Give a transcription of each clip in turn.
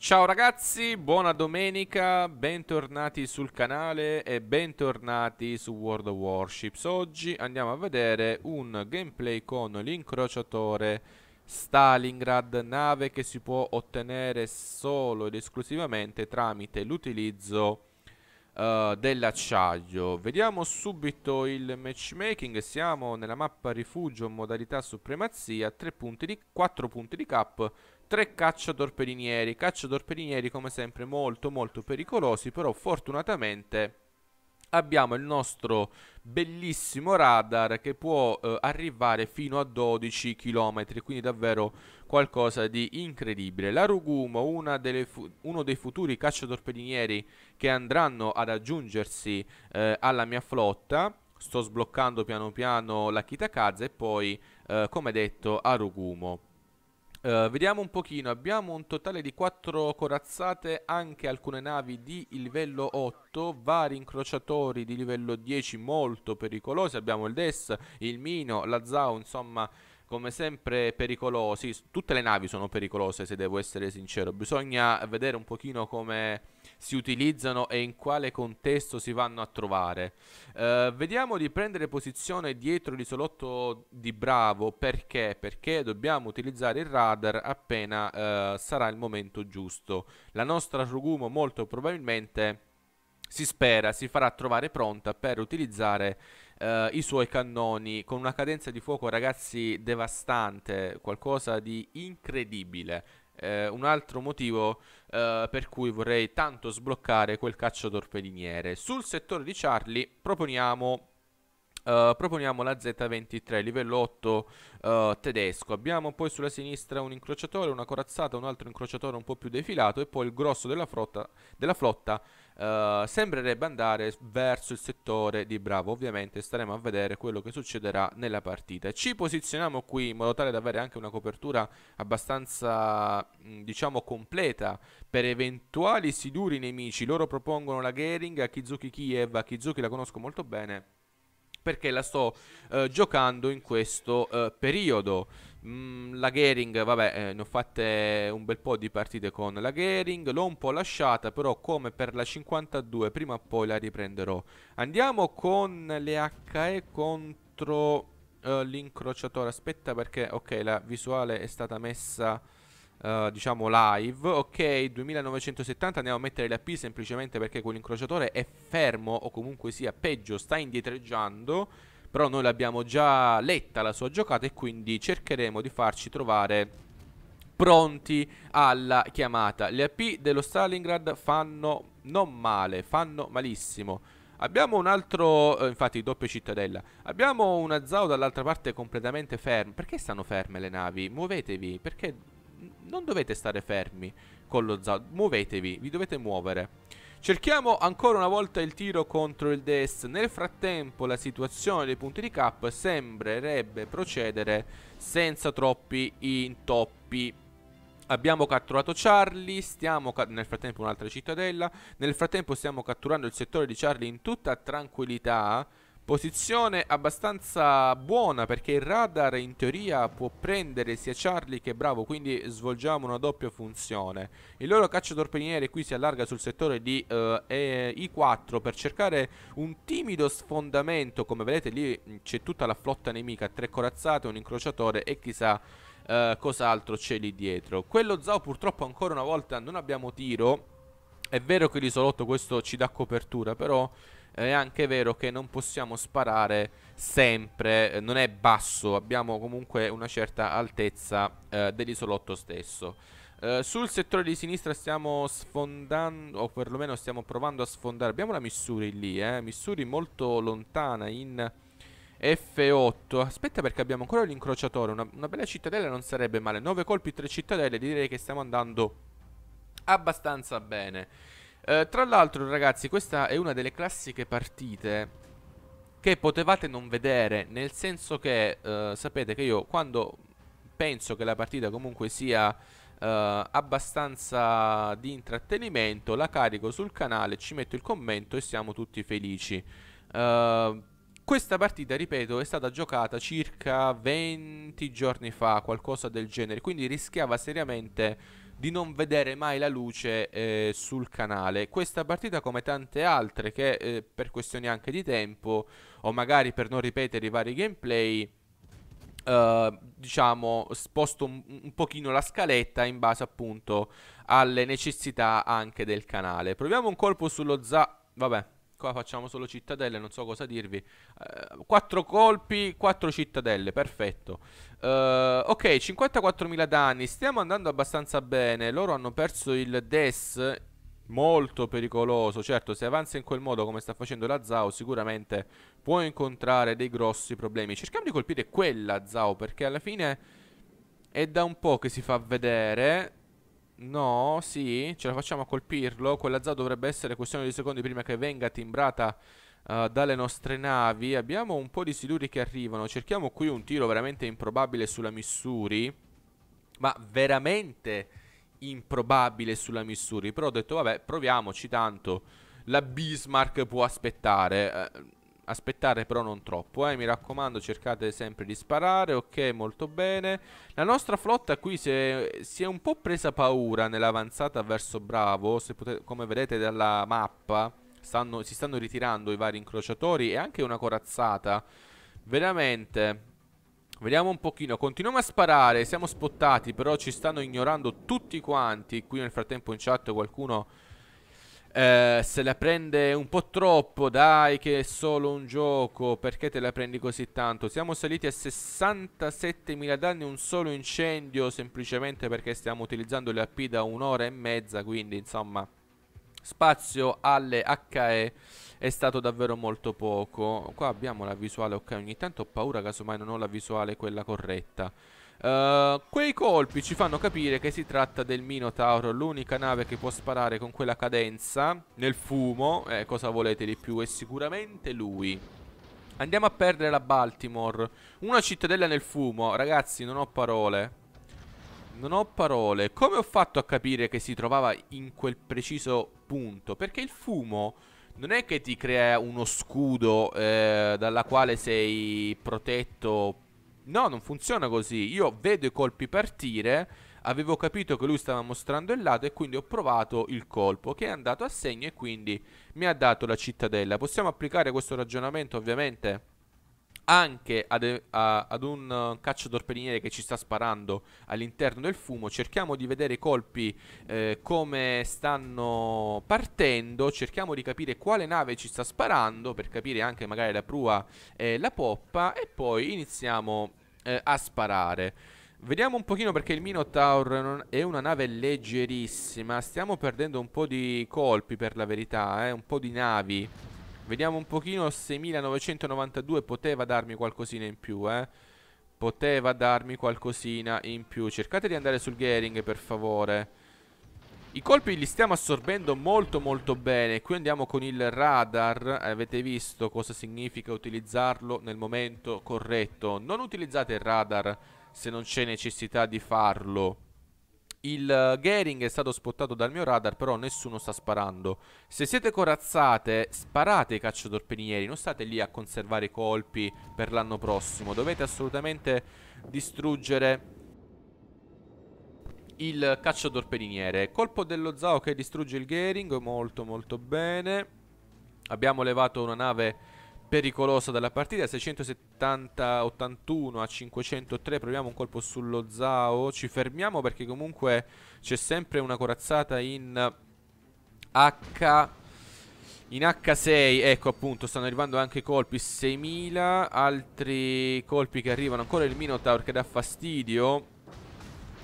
Ciao ragazzi, buona domenica, bentornati sul canale e bentornati su World of Warships. Oggi andiamo a vedere un gameplay con l'incrociatore Stalingrad, nave che si può ottenere solo ed esclusivamente tramite l'utilizzo uh, dell'acciaio. Vediamo subito il matchmaking, siamo nella mappa rifugio modalità supremazia, 3 punti di, 4 punti di cap, tre cacciatorpedinieri, cacciatorpedinieri come sempre molto molto pericolosi, però fortunatamente abbiamo il nostro bellissimo radar che può eh, arrivare fino a 12 km, quindi davvero qualcosa di incredibile. La Rugumo, uno dei futuri cacciatorpedinieri che andranno ad aggiungersi eh, alla mia flotta, sto sbloccando piano piano la Kitakaze e poi, eh, come detto, Arugumo. Uh, vediamo un pochino, abbiamo un totale di 4 corazzate, anche alcune navi di livello 8, vari incrociatori di livello 10 molto pericolosi, abbiamo il DES, il Mino, la Zao, insomma come sempre pericolosi, tutte le navi sono pericolose se devo essere sincero, bisogna vedere un pochino come si utilizzano e in quale contesto si vanno a trovare. Uh, vediamo di prendere posizione dietro l'isolotto di Bravo, perché? Perché dobbiamo utilizzare il radar appena uh, sarà il momento giusto. La nostra Rugumo molto probabilmente si spera si farà trovare pronta per utilizzare uh, i suoi cannoni con una cadenza di fuoco ragazzi devastante, qualcosa di incredibile. Uh, un altro motivo uh, per cui vorrei tanto sbloccare quel cacciatorpediniere. Sul settore di Charlie proponiamo Uh, proponiamo la Z23 livello 8 uh, tedesco abbiamo poi sulla sinistra un incrociatore una corazzata un altro incrociatore un po' più defilato e poi il grosso della flotta, della flotta uh, sembrerebbe andare verso il settore di Bravo. Ovviamente staremo a vedere quello che succederà nella partita. Ci posizioniamo qui in modo tale da avere anche una copertura abbastanza mh, diciamo completa per eventuali siduri nemici. Loro propongono la Gering a Kizuki Kiev. A Kizuki la conosco molto bene perché la sto uh, giocando in questo uh, periodo. Mm, la Gering, vabbè, eh, ne ho fatte un bel po' di partite con la Gering, l'ho un po' lasciata, però come per la 52 prima o poi la riprenderò. Andiamo con le HE contro uh, l'incrociatore. Aspetta perché, ok, la visuale è stata messa uh, diciamo live ok 2970 andiamo a mettere la P semplicemente perché quell'incrociatore è fermo o comunque sia peggio sta indietreggiando però noi l'abbiamo già letta la sua giocata e quindi cercheremo di farci trovare pronti alla chiamata. Le AP dello Stalingrad fanno non male fanno malissimo. Abbiamo un altro, eh, infatti doppia cittadella. Abbiamo una Zao dall'altra parte completamente ferma Perché stanno ferme le navi? Muovetevi Perché non dovete stare fermi con lo Zao, muovetevi, vi dovete muovere. Cerchiamo ancora una volta il tiro contro il DS. Nel frattempo la situazione dei punti di cap sembrerebbe procedere senza troppi intoppi. Abbiamo catturato Charlie, stiamo nel frattempo un'altra cittadella, nel frattempo stiamo catturando il settore di Charlie in tutta tranquillità. Posizione abbastanza buona perché il radar in teoria può prendere sia Charlie che Bravo, quindi svolgiamo una doppia funzione. Il loro cacciatorpediniere qui si allarga sul settore di uh, I4 per cercare un timido sfondamento, come vedete lì c'è tutta la flotta nemica, tre corazzate, un incrociatore e chissà uh, cos'altro c'è lì dietro. Quello Zao purtroppo ancora una volta non abbiamo tiro, è vero che l'isolotto questo ci dà copertura, però è anche vero che non possiamo sparare sempre, eh, non è basso, abbiamo comunque una certa altezza eh, dell'isolotto stesso. Uh, sul settore di sinistra stiamo sfondando, o perlomeno stiamo provando a sfondare. Abbiamo la Missouri lì, eh. Missouri molto lontana in F8. Aspetta perché abbiamo ancora l'incrociatore. Una, una, bella cittadella non sarebbe male. 9 colpi, 3 cittadelle. Direi che stiamo andando abbastanza bene. Eh, tra l'altro ragazzi questa è una delle classiche partite che potevate non vedere Nel senso che eh, sapete che io quando penso che la partita comunque sia eh, abbastanza di intrattenimento La carico sul canale, ci metto il commento e siamo tutti felici. Eh, questa partita, ripeto, è stata giocata circa 20 giorni fa, qualcosa del genere, quindi rischiava seriamente di non vedere mai la luce eh, sul canale. Questa partita, come tante altre, che eh, per questioni anche di tempo, o magari per non ripetere i vari gameplay, Uh, diciamo sposto un, un, pochino la scaletta in base appunto alle necessità anche del canale proviamo un colpo sullo za vabbè Qua facciamo solo cittadelle, non so cosa dirvi. Uh, 4 colpi, 4 cittadelle, perfetto. Uh, ok, 54.000 danni, stiamo andando abbastanza bene. Loro hanno perso il Des, molto pericoloso. Certo, se avanza in quel modo come sta facendo la Zao, sicuramente può incontrare dei grossi problemi. Cerchiamo di colpire quella Zao, perché alla fine è da un po' che si fa vedere. No, sì, ce la facciamo a colpirlo. Quella ZA dovrebbe essere questione di secondi prima che venga timbrata uh, dalle nostre navi. Abbiamo un po' di siluri che arrivano. Cerchiamo qui un tiro veramente improbabile sulla Missouri. Ma veramente improbabile sulla Missouri. Però ho detto, vabbè, proviamoci tanto. La Bismarck può aspettare. Uh, Aspettare però non troppo, eh, mi raccomando cercate sempre di sparare, ok, molto bene. La nostra flotta qui si è, si è un po' presa paura nell'avanzata verso Bravo, come vedete dalla mappa stanno, si stanno ritirando i vari incrociatori e anche una corazzata. Veramente... Vediamo un pochino, continuiamo a sparare, siamo spottati, però ci stanno ignorando tutti quanti. Qui nel frattempo in chat qualcuno eh, se la prende un po' troppo, dai che è solo un gioco, perché te la prendi così tanto? Siamo saliti a 67.000 danni un solo incendio, semplicemente perché stiamo utilizzando le AP da un'ora e mezza, quindi insomma spazio alle HE è stato davvero molto poco. Qua abbiamo la visuale, ok, ogni tanto ho paura casomai non ho la visuale quella corretta. Uh, quei colpi ci fanno capire che si tratta del Minotauro, l'unica nave che può sparare con quella cadenza nel fumo. Eh, cosa volete di più? È sicuramente lui. Andiamo a perdere la Baltimore. Una cittadella nel fumo. Ragazzi, non ho parole. Non ho parole. Come ho fatto a capire che si trovava in quel preciso punto? Perché il fumo non è che ti crea uno scudo eh, dalla quale sei protetto No, non funziona così. Io vedo i colpi partire, avevo capito che lui stava mostrando il lato e quindi ho provato il colpo che è andato a segno e quindi mi ha dato la cittadella. Possiamo applicare questo ragionamento ovviamente anche ad, a, ad un uh, cacciatorpediniere che ci sta sparando all'interno del fumo. Cerchiamo di vedere i colpi eh, come stanno partendo. Cerchiamo di capire quale nave ci sta sparando per capire anche magari la prua e la poppa. E poi iniziamo eh, a sparare. Vediamo un pochino perché il Minotaur è una nave leggerissima. Stiamo perdendo un po' di colpi per la verità, eh? un po' di navi. Vediamo un pochino, 6992 poteva darmi qualcosina in più, eh. Poteva darmi qualcosina in più. Cercate di andare sul Gering, per favore. I colpi li stiamo assorbendo molto molto bene Qui andiamo con il radar Avete visto cosa significa utilizzarlo nel momento corretto Non utilizzate il radar se non c'è necessità di farlo il Gering è stato spottato dal mio radar, però nessuno sta sparando. Se siete corazzate, sparate i cacciatorpedinieri, non state lì a conservare i colpi per l'anno prossimo. Dovete assolutamente distruggere il cacciatorpediniere. Colpo dello Zao che distrugge il Gering, molto molto bene. Abbiamo levato una nave pericolosa dalla partita. 670 81 a 503 proviamo un colpo sullo Zao. Ci fermiamo perché comunque c'è sempre una corazzata in H in H6 ecco appunto stanno arrivando anche colpi. 6000 altri colpi che arrivano. Ancora il Minotaur che dà fastidio.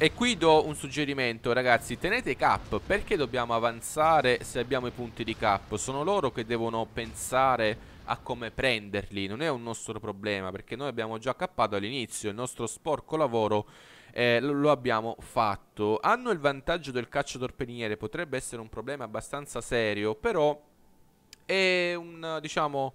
E qui do un suggerimento ragazzi. Tenete cap. Perché dobbiamo avanzare se abbiamo i punti di cap? Sono loro che devono pensare a come prenderli Non è un nostro problema perché noi abbiamo già cappato all'inizio Il nostro sporco lavoro eh, lo abbiamo fatto. Hanno il vantaggio del cacciatorpediniere Potrebbe essere un problema abbastanza serio Però è un diciamo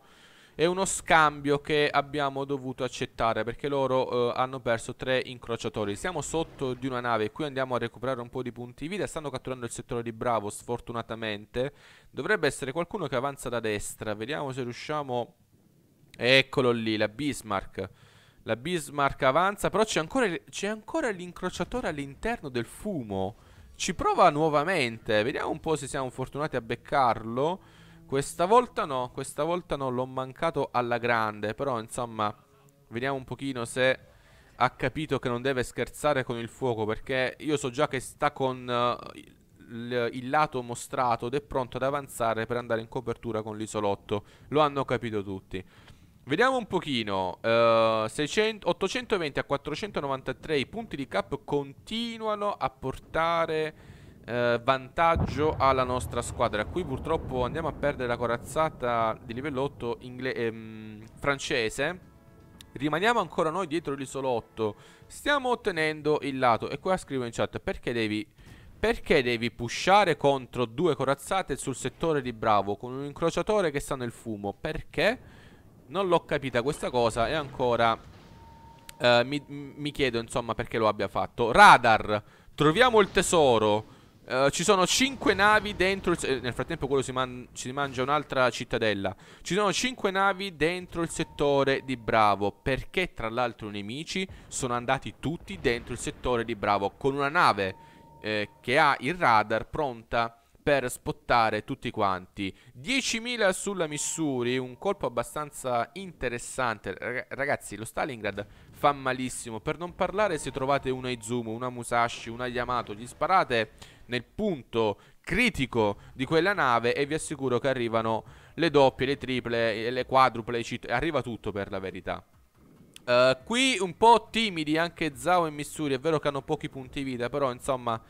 è uno scambio che abbiamo dovuto accettare perché loro eh, hanno perso tre incrociatori. Siamo sotto di una nave qui andiamo a recuperare un po' di punti vita. Stanno catturando il settore di Bravo, sfortunatamente. Dovrebbe essere qualcuno che avanza da destra. Vediamo se riusciamo... Eccolo lì, la Bismarck. La Bismarck avanza, però c'è ancora l'incrociatore all'interno del fumo. Ci prova nuovamente. Vediamo un po' se siamo fortunati a beccarlo. Questa volta no, questa volta no, l'ho mancato alla grande. Però insomma, vediamo un pochino se ha capito che non deve scherzare con il fuoco. Perché io so già che sta con uh, il, il, lato mostrato ed è pronto ad avanzare per andare in copertura con l'isolotto. Lo hanno capito tutti. Vediamo un pochino, uh, 600, 820 a 493 i punti di cap continuano a portare uh, vantaggio alla nostra squadra. Qui purtroppo andiamo a perdere la corazzata di livello 8 ehm, francese. Rimaniamo ancora noi dietro l'isolotto. Stiamo ottenendo il lato. E qua scrivo in chat perché devi... Perché devi pushare contro due corazzate sul settore di Bravo con un incrociatore che sta nel fumo? Perché? Non l'ho capita questa cosa e ancora uh, mi, mi, chiedo insomma perché lo abbia fatto. Radar, troviamo il tesoro. Uh, ci sono 5 navi dentro il... Eh, nel frattempo quello si, man si mangia un'altra cittadella. Ci sono 5 navi dentro il settore di Bravo. Perché tra l'altro i nemici sono andati tutti dentro il settore di Bravo. Con una nave eh, che ha il radar pronta per spottare tutti quanti. 10.000 sulla Missouri, un colpo abbastanza interessante. Ragazzi, lo Stalingrad fa malissimo. Per non parlare se trovate una Izumo, una Musashi, una Yamato, gli sparate nel punto critico di quella nave e vi assicuro che arrivano le doppie, le triple, le quadruple, arriva tutto per la verità. Uh, qui un po' timidi anche Zao e Missouri, è vero che hanno pochi punti vita, però insomma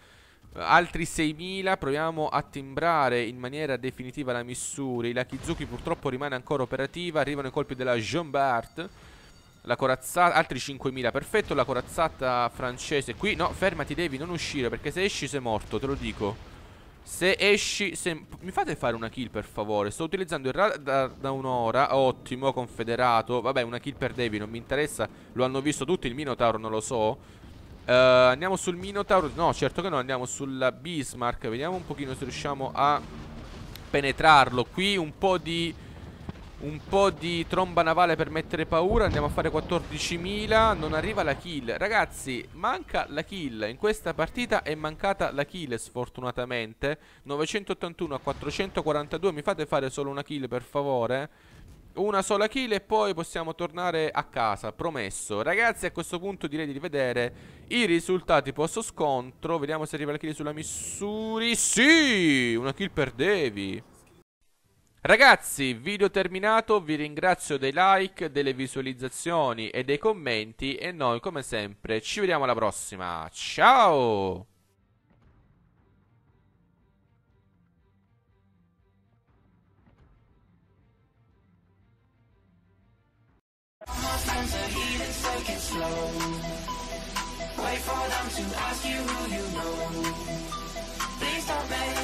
Altri 6.000 Proviamo a timbrare in maniera definitiva la Missouri La Kizuki purtroppo rimane ancora operativa Arrivano i colpi della Jean Bart La corazzata Altri 5.000 Perfetto La corazzata francese. Qui no fermati devi non uscire Perché se esci sei morto Te lo dico. Se esci se... Mi fate fare una kill per favore? Sto utilizzando il radar da un'ora Ottimo confederato. Vabbè una kill per Devi non mi interessa. Lo hanno visto tutti Il Minotaur non lo so. Uh, andiamo sul Minotaur No, certo che no, andiamo sulla Bismarck. Vediamo un pochino se riusciamo a penetrarlo. Qui un po' di un po' di tromba navale per mettere paura Andiamo a fare 14.000 Non arriva la kill. Ragazzi, manca la kill. In questa partita è mancata la kill sfortunatamente. 981 a 442 Mi fate fare solo una kill per favore? Una sola kill e poi possiamo tornare a casa, promesso. Ragazzi a questo punto direi di rivedere i risultati post scontro. Vediamo se arriva la kill sulla Missouri. Sì, una kill per Devi Ragazzi, video terminato, vi ringrazio dei like, delle visualizzazioni e dei commenti E noi come sempre ci vediamo alla prossima, ciao! Wait for them to ask you who you know Please don't make